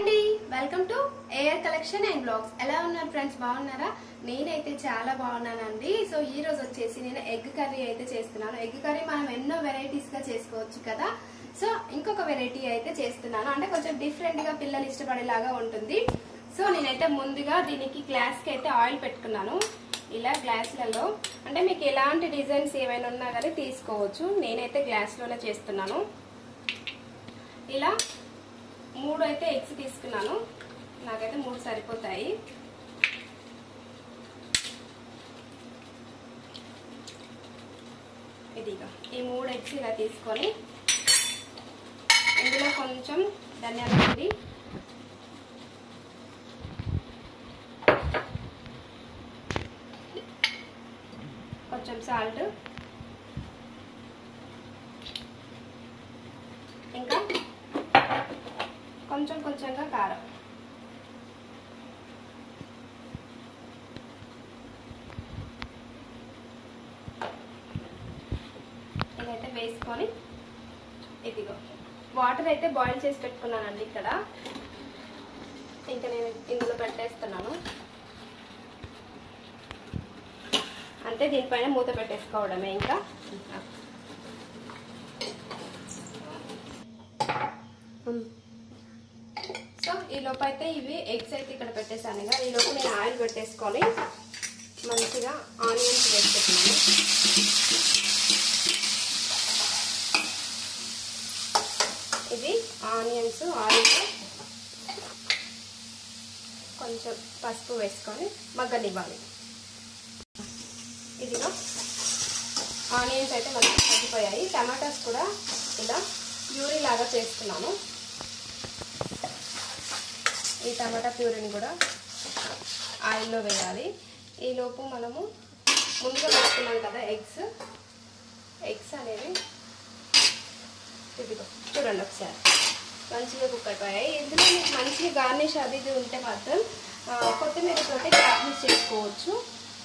అండి. Welcome to air collection and blogs ఎలా ఉన్నారు ఫ్రెండ్స్ బాగున్నారా? నేనైతే చాలా బాగున్నానండి. సో ఈ రోజు వచ్చేసి నేను ఎగ్ కర్రీ అయితే చేస్తున్నాను. ఎగ్ కర్రీ మనం ఎన్నో వెరైటీస్గా చేసుకోవచ్చు కదా. సో ఇంకొక వెరైటీ అయితే చేస్తున్నాను. అంటే కొంచెం డిఫరెంట్గా పిల్లలు ఇష్టపడేలాగా ఉంటుంది. సో నేనైతే ముందుగా దీనికి గ్లాస్కి అయితే ఆయిల్ పెట్టుకున్నాను. ఇలా గ్లాసులలో అంటే మీకు ఎలాంటి డిజైన్స్ ఏమైనా ఉన్నా కానీ తీసుకోవచ్చు. నేనైతే గ్లాస్లోనే చేస్తున్నాను. ఇలా మూడు అయితే ఎగ్స్ తీసుకున్నాను. నాకైతే మూడు సరిపోతాయి. ఇదిగా ఈ మూడు ఎగ్స్ ఇలా తీసుకొని ఇందులో కొంచెం ధనియాల పొడి కొంచెం సాల్ట్ ఇంకా కొంచెం కొంచెంగా కారం. ఇదైతే వేసుకొని ఇదిగో. వాటర్ అయితే బాయిల్ చేసి పెట్టుకున్నానండి ఇక్కడ. ఇంకా నేను ఇందులో పెట్టేస్తున్నాను. అంతే దీనిపైన మూత పెట్టేసుకోవడమే ఇంకా. ఈ లోపు అయితే ఇవి ఎగ్స్ అయితే ఇక్కడ పెట్టేశాను కదా. ఈ లోపు నేను ఆయిల్ పెట్టేసుకొని మంచిగా ఆనియన్స్ వేసుకుంటున్నాను. ఇది ఆనియన్స్ ఆయిల్ కొంచెం పసుపు వేసుకొని మగ్గనివ్వాలి. ఇదిగో ఆనియన్స్ అయితే మంచిగా మగ్గిపోయాయి. టమాటాస్ కూడా ఇలా ప్యూరీ లాగా చేస్తున్నాను. ఈ టమాటా ప్యూరీని కూడా ఆయిల్లో వేయాలి. ఈలోపు మనము ముందుగా వేసుకున్నాం కదా ఎగ్స్. ఎగ్స్ అనేవి ఇదిగో చూడండి ఒకసారి. మంచిగా కుక్ అయిపోయాయి. ఇందులో మీకు మంచిగా గార్నిష్ అది ఇది ఉంటే మాత్రం కొత్తిమీరతో గార్నిష్ చేసుకోవచ్చు.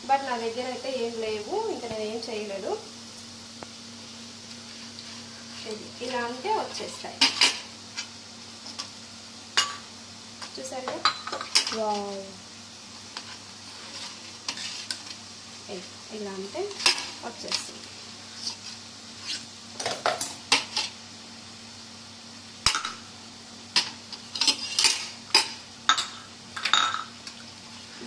బట్ నా దగ్గర అయితే ఏం లేవు. ఇంకా నేను ఏం చేయలేదు. ఇలా అంటే వచ్చేస్తాయి. చూసారుగా? ఇలా అంటే వచ్చేస్తుంది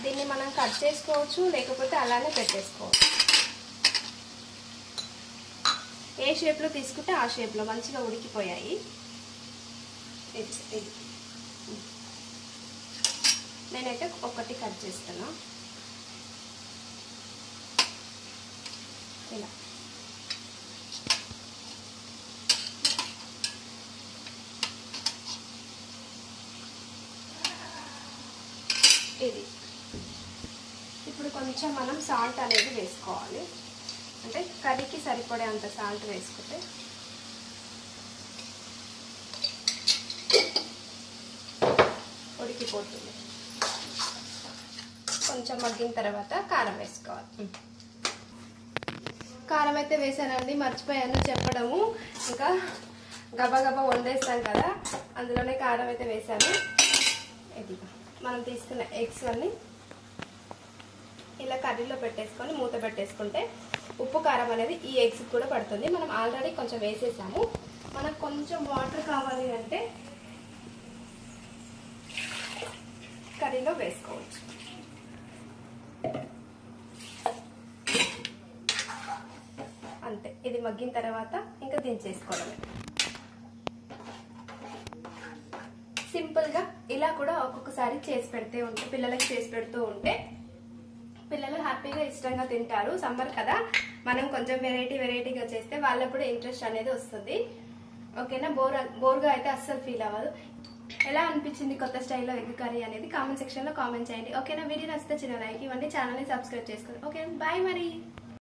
దీన్ని మనం కట్ చేసుకోవచ్చు లేకపోతే అలానే పెట్టేసుకోవచ్చు. ఏ షేప్లో తీసుకుంటే ఆ షేప్లో మంచిగా ఉడికిపోయాయి. ఇది ఇది నేనైతే ఒకటి కట్ చేస్తున్నా. ఇలా. ఇది. ఇప్పుడు కొంచెం మనం సాల్ట్ అనేది వేసుకోవాలి. అంటే కర్రీకి సరిపడే అంత సాల్ట్ వేసుకుంటే. ఉడికిపోతుంది. కొంచెం మగ్గిన తర్వాత కారం వేసుకోవాలి. కారం అయితే వేసానండి మర్చిపోయాను చెప్పడము. ఇంకా గబగబా వండేస్తాం కదా అందులోనే కారం అయితే వేసాను. ఇది మనం తీసుకున్న ఎగ్స్ అన్నీ ఇలా కర్రీలో పెట్టేసుకొని మూత పెట్టేసుకుంటే ఉప్పు కారం అనేది ఈ ఎగ్స్ కూడా పడుతుంది. మనం ఆల్రెడీ కొంచెం వేసేసాము. మనకు కొంచెం వాటర్ కావాలి అంటే కర్రీలో వేసుకోవచ్చు అంతే ఇది మగ్గిన తర్వాత ఇంకా దించేసుకోవడమే. సింపుల్గా ఇలా కూడా ఒక్కొక్కసారి చేసి పెడితే ఉంటే పిల్లలకి చేసి పెడుతూ ఉంటే పిల్లలు హ్యాపీగా ఇష్టంగా తింటారు. సమ్మర్ కదా మనం కొంచెం వెరైటీ వెరైటీగా చేస్తే వాళ్ళకు కూడా ఇంట్రెస్ట్ అనేది వస్తుంది. ఓకేనా? బోర్ బోర్గా అయితే అస్సలు ఫీల్ అవ్వదు. ఎలా అనిపించింది కొత్త స్టైల్లో ఎగ్ కర్రీ అనేది కామెంట్ సెక్షన్లో కామెంట్ చేయండి. ఓకేనా? వీడియో నచ్చితే చిన్న లైక్ ఇవ్వండి. ఛానల్ని సబ్స్క్రైబ్ చేసుకోండి. ఓకే బాయ్ మరి.